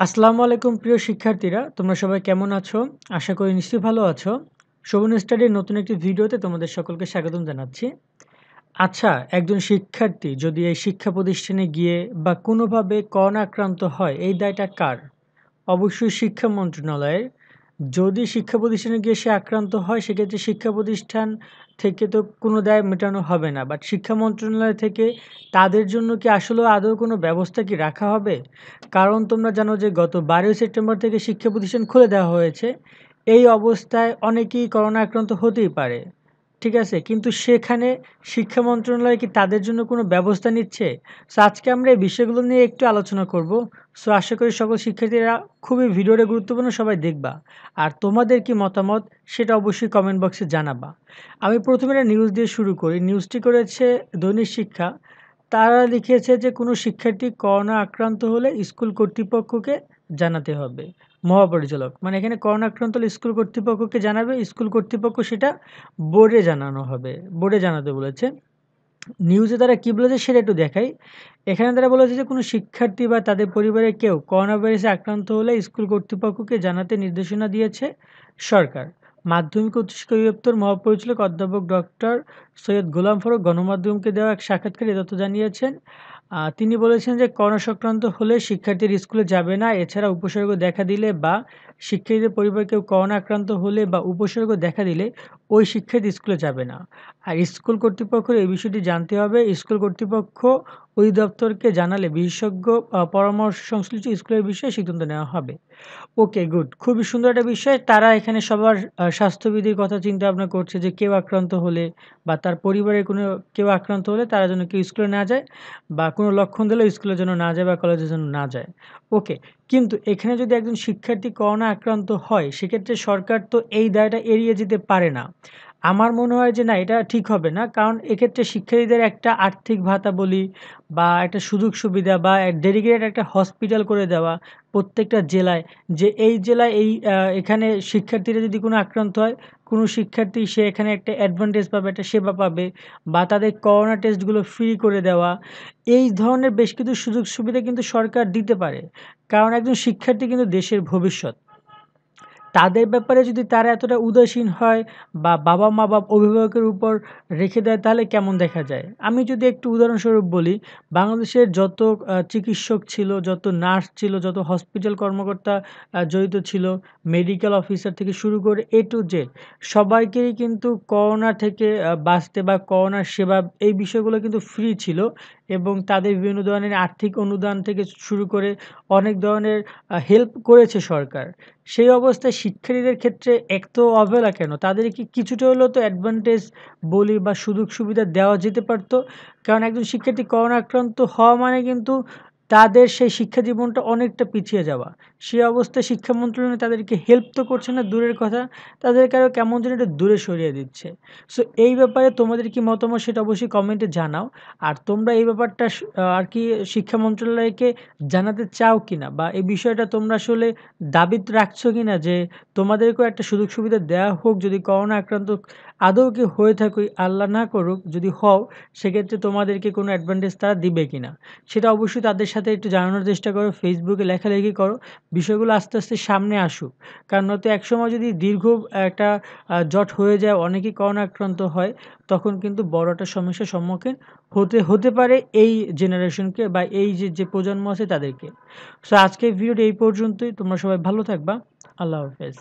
আসসালামু আলাইকুম, প্রিয় শিক্ষার্থীরা। তোমরা সবাই কেমন আছো? আশা করি নিশ্চয়ই ভালো আছো। শোভন স্টাডির নতুন একটি ভিডিওতে তোমাদের সকলকে স্বাগতম জানাচ্ছি। আচ্ছা একজন শিক্ষার্থী যদি এই শিক্ষা প্রতিষ্ঠানে গিয়ে বা কোনোভাবে করোনা আক্রান্ত হয়, এই দায়টা কার? অবশ্যই শিক্ষা মন্ত্রণালয়ের। যদি শিক্ষা প্রতিষ্ঠানে গিয়ে সে আক্রান্ত হয়, সেক্ষেত্রে শিক্ষা প্রতিষ্ঠান থেকে তো কোনো দায় মেটানো হবে না। বাট শিক্ষা মন্ত্রণালয় থেকে তাদের জন্য কি আসলে আদৌ কোনো ব্যবস্থা কি রাখা হবে? কারণ তোমরা জানো যে গত বারোই সেপ্টেম্বর থেকে শিক্ষা প্রতিষ্ঠান খুলে দেওয়া হয়েছে। এই অবস্থায় অনেকেই করোনা আক্রান্ত হতেই পারে। ঠিক আছে, কিন্তু সেখানে শিক্ষা মন্ত্রণালয় কি তাদের জন্য কোনো ব্যবস্থা নিচ্ছে? সো আজকে আমরা এই বিষয়গুলো নিয়ে একটু আলোচনা করব। সো আশা করি সকল শিক্ষার্থীরা খুবই ভিডিওটা গুরুত্বপূর্ণ সবাই দেখবা। আর তোমাদের কি মতামত সেটা অবশ্যই কমেন্ট বক্সে জানাবা। আমি প্রথমে নিউজ দিয়ে শুরু করি। নিউজটি করেছে দৈনিক শিক্ষা। তারা লিখেছে যে কোনো শিক্ষার্থী করোনা আক্রান্ত হলে স্কুল কর্তৃপক্ষকে জানাতে হবে, মহাপরিচালক। মানে এখানে করোনা আক্রান্ত হলে স্কুল কর্তৃপক্ষকে জানাবে, স্কুল কর্তৃপক্ষ সেটা বোর্ডে জানানো হবে, বোর্ডে জানাতে বলেছে। নিউজে তারা কী বলেছে সেটা একটু দেখাই। এখানে তারা বলেছে যে কোনো শিক্ষার্থী বা তাদের পরিবারের কেউ করোনা ভাইরাসে আক্রান্ত হলে স্কুল কর্তৃপক্ষকে জানাতে নির্দেশনা দিয়েছে সরকার। মাধ্যমিক উচ্চশিক্ষা অধিদপ্তর মহাপরিচালক অধ্যাপক ডক্টর সৈয়দ গোলাম ফারুক গণমাধ্যমকে দেওয়া এক সাক্ষাৎকারে তথ্য জানিয়েছেন। তিনি বলেছেন যে করোনা সংক্রান্ত হলে শিক্ষার্থীর স্কুলে যাবে না, এছাড়া উপসর্গ দেখা দিলে বা শিক্ষার্থীদের পরিবার কেউ করোনা আক্রান্ত হলে বা উপসর্গ দেখা দিলে ওই শিক্ষার্থী স্কুলে যাবে না। আর স্কুল কর্তৃপক্ষের এই বিষয়টি জানতে হবে, স্কুল কর্তৃপক্ষ অধিদপ্তরকে জানালে বিশেষজ্ঞ পরামর্শ সংশ্লিষ্ট স্কুলের বিষয়ে সিদ্ধান্ত নেওয়া হবে। Okay, good. খুবই সুন্দর একটা বিষয়। তারা এখানে সবার স্বাস্থ্যবিধির কথা চিন্তা ভাবনা করছে যে কেউ আক্রান্ত হলে বা তার পরিবারের কোনো কেউ আক্রান্ত হলে তারা যেন কেউ স্কুলে না যায় বা কোনো লক্ষণ দিলে স্কুলের জন্য না যায় বা কলেজের জন্য না যায়। ওকে কিন্তু এখানে যদি একজন শিক্ষার্থী করোনা আক্রান্ত হয়, সেক্ষেত্রে সরকার তো এই দায়টা এড়িয়ে যেতে পারে না। আমার মনে হয় যে না, এটা ঠিক হবে না। কারণ এক্ষেত্রে শিক্ষার্থীদের একটা আর্থিক ভাতা বলি বা একটা সুযোগ সুবিধা বা ডেডিকেটেড একটা হসপিটাল করে দেওয়া প্রত্যেকটা জেলায়, যে এই জেলায় এই এখানে শিক্ষার্থীরা যদি কোনো আক্রান্ত হয়, কোনো শিক্ষার্থী সে এখানে একটা অ্যাডভান্টেজ পাবে, একটা সেবা পাবে বা তাদের করোনা টেস্টগুলো ফ্রি করে দেওয়া, এই ধরনের বেশ কিছু সুযোগ সুবিধা কিন্তু সরকার দিতে পারে। কারণ একজন শিক্ষার্থী কিন্তু দেশের ভবিষ্যৎ। তাদের ব্যাপারে যদি তারা এতটা উদাসীন হয় বা বাবা মা বা অভিভাবকের উপর রেখে দেয়, তাহলে কেমন দেখা যায়? আমি যদি একটু উদাহরণস্বরূপ বলি, বাংলাদেশের যত চিকিৎসক ছিল, যত নার্স ছিল, যত হসপিটাল কর্মকর্তা জড়িত ছিল, মেডিকেল অফিসার থেকে শুরু করে এ টু জেড সবাইকেই কিন্তু করোনা থেকে বাঁচতে বা করোনার সেবা, এই বিষয়গুলো কিন্তু ফ্রি ছিল। এবং তাদের বিভিন্ন ধরনের আর্থিক অনুদান থেকে শুরু করে অনেক ধরনের হেল্প করেছে সরকার। সেই অবস্থায় শিক্ষার্থীদের ক্ষেত্রে এক তো অবহেলা কেন? তাদেরকে কিছুটা হলেও তো অ্যাডভান্টেজ বলি বা সুযোগ সুবিধা দেওয়া যেতে পারতো। কারণ একজন শিক্ষার্থী করোনা আক্রান্ত হওয়া মানে কিন্তু তাদের সেই শিক্ষা জীবনটা অনেকটা পিছিয়ে যাওয়া। সে অবস্থায় শিক্ষা মন্ত্রণালয় তাদেরকে হেল্প তো করছে না, দূরের কথা। তাদেরকে আরও কেমন যেন এটা দূরে সরিয়ে দিচ্ছে। সো এই ব্যাপারে তোমাদের কি মতামত সেটা অবশ্যই কমেন্টে জানাও। আর তোমরা এই ব্যাপারটা আর কি শিক্ষা মন্ত্রণালয়কে জানাতে চাও কি না বা এই বিষয়টা তোমরা আসলে দাবি রাখছো কি না যে তোমাদেরকেও একটা সুযোগ সুবিধা দেওয়া হোক, যদি করোনা আক্রান্ত আদৌ কি হয়ে থাকুক, আল্লাহ না করুক, যদি হও, সেক্ষেত্রে তোমাদেরকে কোনো অ্যাডভান্টেজ তারা দিবে কি না সেটা অবশ্যই তাদের সাথে একটু জানানোর চেষ্টা করো ফেসবুকে লেখালেখি করো, বিষয়গুলো আস্তে আস্তে সামনে আসুক। কারণ নয়তো একসময় যদি দীর্ঘ, একটা জট হয়ে যায়, অনেকেই করোনা আক্রান্ত হয়, তখন কিন্তু বড় একটা সমস্যার সম্মুখীন হতে হতে পারে এই জেনারেশনকে বা এই যে যে প্রজন্ম আছে তাদেরকে। সো আজকের ভিডিওটা এই পর্যন্তই। তোমরা সবাই ভালো থাকবা। আল্লাহ হাফেজ।